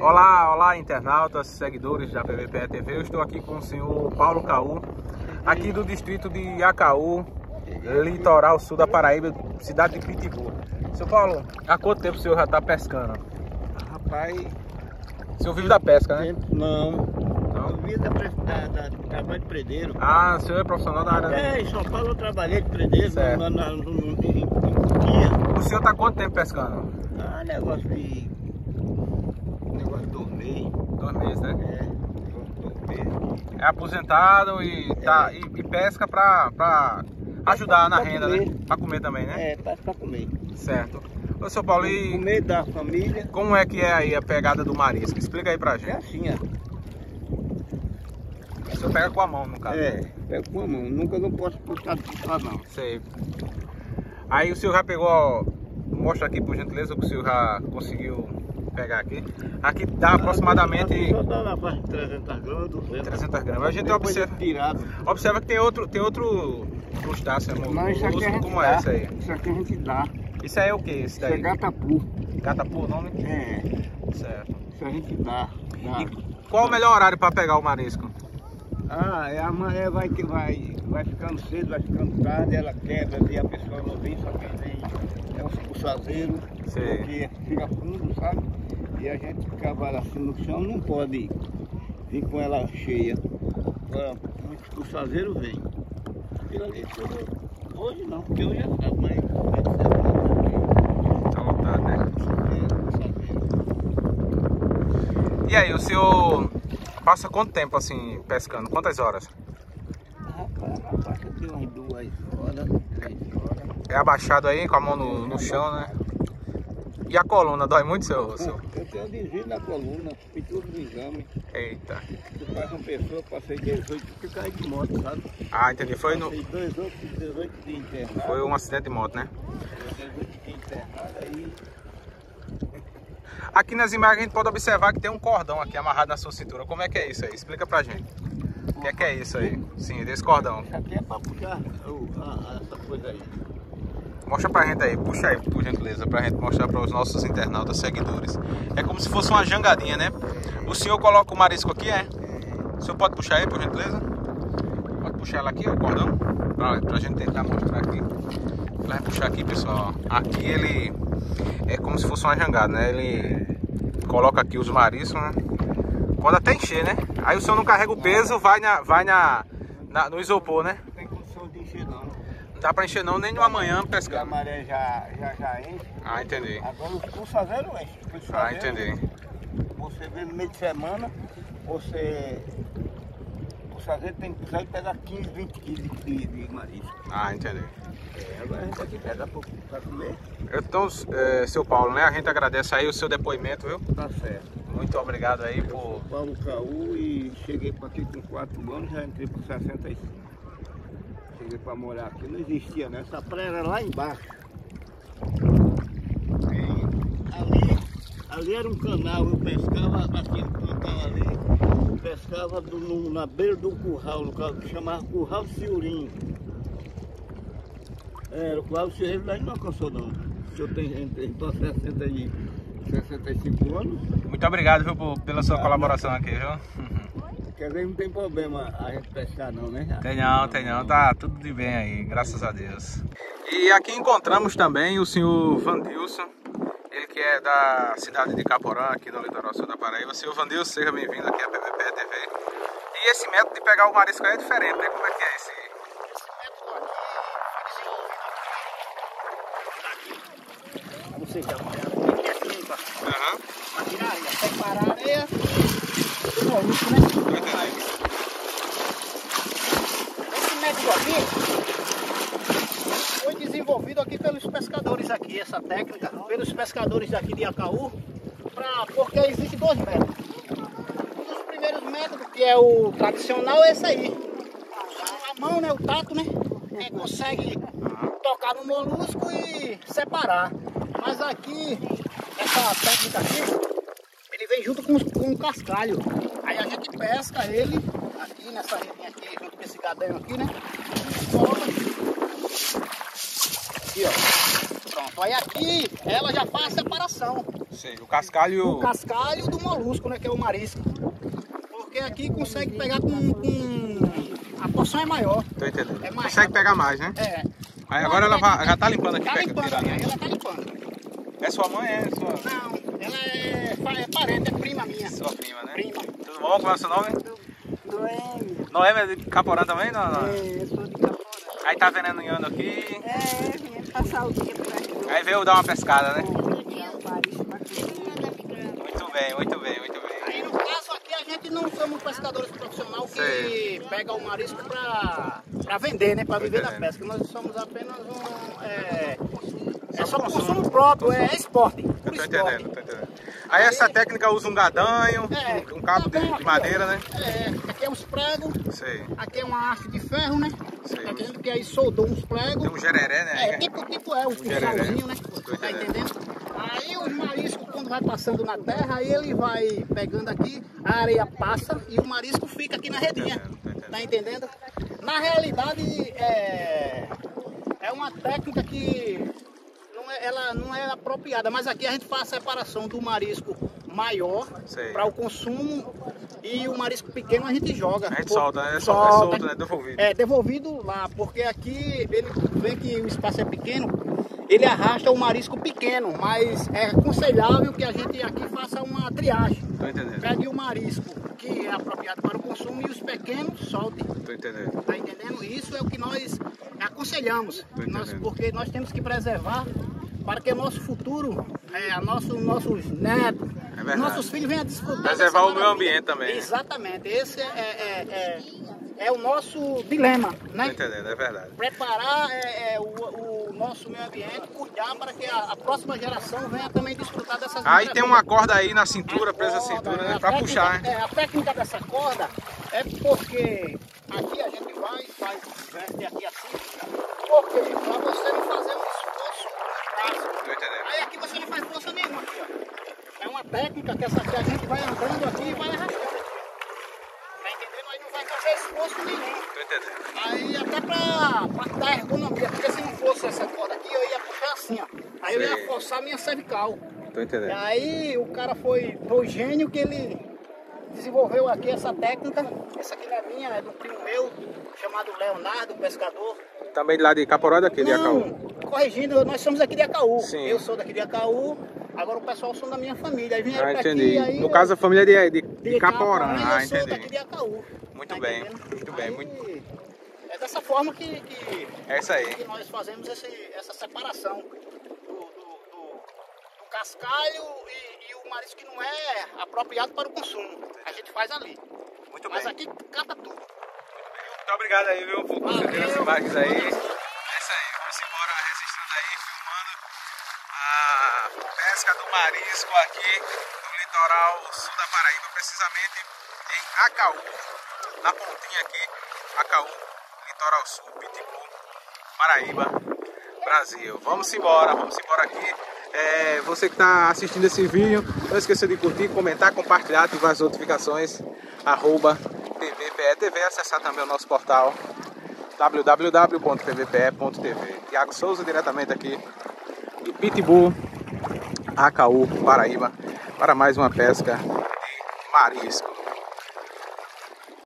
Olá, olá internautas, seguidores da PVPE TV. Eu estou aqui com o senhor Paulo Caú, aqui do distrito de Acaú, litoral sul da Paraíba, cidade de Pitbull. Seu Paulo, há quanto tempo o senhor já está pescando? Rapaz, o senhor vive da pesca, né? não. Não? Eu vivo da, da, da, trabalho de predeiro. Ah, o senhor é profissional da área? né? É, em São Paulo eu trabalhei de predeiro na, na, no, no, em, em. O senhor está quanto tempo pescando? Ah, negócio de. Dois meses, né? É. É aposentado e, tá, e, e pesca pra, pra ajudar na Pra renda, comer. né? Pra comer também, né? É, para pra comer. Certo. Ô, seu Paulo, e Comer da família. como é que é aí a pegada do marisco? Explica aí pra É gente. assim, ó. O senhor pega com a mão, no caso. É, pego com a mão. Nunca não posso puxar de puxar, não. Sei. Aí o senhor já pegou, mostra aqui por gentileza o que o senhor já conseguiu pegar aqui. Aqui dá aproximadamente Só dá na faixa de 300 gramas, 200. 300 gramas. A gente Depois observa, de tirado. observa que tem outro, tem outro crustáceo, amor. Não, isso aqui como dá. é esse aí? Isso aqui a gente dá. Isso aí é o que? Esse Isso é daí? gatapu. Gatapu o nome? É, Certo. isso a gente dá. dá. E qual o melhor horário para pegar o marisco? Ah, é, a maré vai que vai, vai ficando cedo, vai ficando tarde, ela quebra e a pessoa não vem, só quem vem é os puxazeiros, porque fica fundo, sabe? E a gente cavalo assim no chão não pode vir com ela cheia. Agora, muitos puxazeiros vêm. Aquilo ali tudo, hoje não, porque hoje é sábado, mas ser Tá né? puxazeiro. E aí, o senhor passa quanto tempo assim pescando? Quantas horas? Rapaz, na faixa de umas duas horas, três horas. É abaixado aí com a mão no, no chão, né? E a coluna dói muito, seu? seu? Eu tenho desvio na coluna, fiz tudo no exame. Eita. Eu faço uma pessoa, passei 18 porque caí de moto, sabe? Ah, entendi. Foi, no, Passei dois outros, 18 dias internado. foi um acidente de moto, né? 18 dias internado aí. Aqui nas imagens a gente pode observar que tem um cordão aqui amarrado na sua cintura. Como é que é isso aí? Explica pra gente. O que é que é isso aí? Sim, desse cordão. Aqui é pra puxar essa coisa aí. Mostra pra gente aí, puxa aí, por gentileza, pra gente mostrar para os nossos internautas seguidores. É como se fosse uma jangadinha, né? O senhor coloca o marisco aqui, é? O senhor pode puxar aí, por gentileza? Pode puxar ela aqui, ó, o cordão, pra, pra gente tentar mostrar aqui. Vai puxar aqui, pessoal. Aqui ele é como se fosse uma jangada, né? Ele coloca aqui os mariscos, né? Quando até encher, né? Aí o senhor não carrega o peso, vai, na, vai na, na- no isopor, né? Não tem condição de encher não. Não dá pra encher não, nem no amanhã Porque a pescando. maré já, já, já enche. Ah, entendi. Agora puxazeiros enchem. Os Ah, entendi. Você vê no meio de semana, você. O puxazeiro tem que puxar e pegar 15, 20 quilos de, de marisco. Ah, entendi. É, agora a gente aqui pega pouco para comer. Então, é, seu Paulo, né? A gente agradece aí o seu depoimento, viu? Tá certo. Muito obrigado aí por. Paulo Caú e cheguei para aqui com 4 anos, já entrei com 65. Cheguei para morar aqui, não existia né? Essa praia era lá embaixo. E ali, ali era um canal, eu pescava aquele canal ali, pescava do- no- na beira do curral, no que chamava Curral Ciurim. Era o Curral Ciurim, ele não alcançou não. O senhor tem então 60 e 65 anos. Muito obrigado, viu, por- pela sua colaboração aqui, viu? Quer dizer, não tem problema a gente pescar não, né? Tem não, tem não, tá tudo de bem aí, graças a Deus. E aqui encontramos também o senhor Vandilson, ele que é da cidade de Caporã, aqui do litoral sul da Paraíba. Senhor Vandilson, seja bem-vindo aqui à PVP TV. E esse método de pegar o marisco é diferente, né? Como é que é esse? Você já aqui é pra, Aham, separar a areia do molusco, né? Esse método aqui foi desenvolvido aqui pelos pescadores aqui, essa técnica, pelos pescadores daqui de Acaú, pra, porque existem dois métodos. Um dos primeiros métodos, que é o tradicional, é esse aí. A mão, né, o tato, né? É, consegue tocar no molusco e separar. Mas aqui, essa técnica aqui, ele vem junto com, com o cascalho. Aí a gente pesca ele aqui nessa redinha aqui, junto com esse gadanho aqui, né? Coloca aqui, ó. Pronto. Aí aqui ela já faz a separação. Sim, o cascalho... O cascalho do molusco, né? Que é o marisco. Porque aqui consegue pegar com... com... A porção é maior. Tô entendendo. É mais consegue rápido. pegar mais, né? É. Aí agora ela vai- já tá limpando aqui. Tá pega- limpando tirando, aqui, né? ela tá limpando. É sua mãe, é sua, Não, ela é, é parente, é prima minha. sua prima, né? Prima. Tudo bom? Qual é o seu nome? Noêmia. Noemi é de Caporã também? Não, não. É, eu sou de Caporã. Aí tá venenando aqui. É, vim passar o dia por aqui. Aí veio dar uma pescada, né? Comer. Muito bem, muito bem, muito bem. Aí no caso aqui a gente não somos pescadores profissionais que Sei. pega o marisco pra, pra vender, né? Pra viver da pesca. Nós somos apenas um. É, é só consumo próprio, é esporte. Eu tô entendendo, tô entendendo. Aí essa técnica usa um gadanho, É, um cabo tá bom de, de madeira, né? É, aqui é uns pregos, Sei. aqui é uma haste de ferro, né? Sei. Tá entendendo? Que aí soldou uns pregos. Tem um jereré, né? É, tipo, tipo é, um jereré. salzinho, né? Tô Tá entendendo. entendendo? Aí os mariscos, quando vai passando na terra, aí ele vai pegando aqui, a areia passa e o marisco fica aqui na redinha. entendendo, tô entendendo. Tá entendendo? Na realidade, é, é uma técnica que não é, ela não é apropriada, mas aqui a gente faz a separação do marisco maior para o consumo e o marisco pequeno a gente joga. A gente Por- solta, né? Solta, é solto, né? Devolvido. é, devolvido lá, porque aqui ele vê que o espaço é pequeno, ele arrasta o marisco pequeno, mas é aconselhável que a gente aqui faça uma triagem. Tô entendendo, Pegue o marisco que é apropriado para o consumo e os pequenos solte. tô entendendo. Tá entendendo? Isso é o que nós aconselhamos, Nós- porque nós temos que preservar para que o nosso futuro, é, nosso, nossos netos, É nossos filhos venham a desfrutar. Preservar o meio ambiente também, né? Exatamente. Esse é, é, é, é o nosso dilema, né? entendendo, é verdade. Preparar é, é, o, o nosso meio ambiente, cuidar para que a, a próxima geração venha também desfrutar dessas Aí tem uma corda aí na cintura, presa corda, cintura, né? A Pra técnica- puxar, né? É, a técnica dessa corda é porque aqui a gente vai, faz, veste aqui assim. Por quê? Pra você não fazer um esforço prático. Tô entendendo. Aí aqui você não faz força nenhuma aqui, ó. É uma técnica que essa aqui a gente vai andando aqui e vai arrastando. Tá entendendo? Aí não vai fazer esforço nenhum. Tô entendendo. Aí até pra, pra dar ergonomia, porque se não fosse essa corda aqui, eu ia puxar assim, ó. Aí eu ia forçar a minha cervical. Tô E entendendo. aí o cara foi, foi gênio que ele desenvolveu aqui essa técnica. Essa aqui não é minha, é do primo meu, chamado Leonardo, pescador. Também lá de Caporó daqui, de Acaú. Não, corrigindo, nós somos aqui de Acaú. Sim. Eu sou daqui de Acaú, agora o pessoal são da minha família. Aí vieram Ah, entendi. aqui, aí No caso, a família de, de, de Caporã. Caporã, Ah, sou daqui entendi. de Acaú. Muito tá bem, entendendo? muito bem, Aí, muito- É dessa forma que, que, É isso aí. que nós fazemos esse- essa separação do, do- do- do cascalho e, e o marisco que não é apropriado para o consumo. A gente faz ali. Muito Mas bem. aqui cata tudo. Muito obrigado aí, viu, por conceder as imagens aí. É isso aí, vamos embora registrando aí, filmando a pesca do marisco aqui no litoral sul da Paraíba, precisamente em Acaú, na pontinha aqui, Acaú, litoral sul, Pitbull, Paraíba, Brasil. Vamos embora, vamos embora aqui. É, você que está assistindo esse vídeo, não esqueça de curtir, comentar, compartilhar, ativar as notificações, arroba TVPE acessar também o nosso portal www.tvpe.tv. Tiago Souza, diretamente aqui de Pitbull, Acaú, Paraíba, para mais uma pesca de marisco.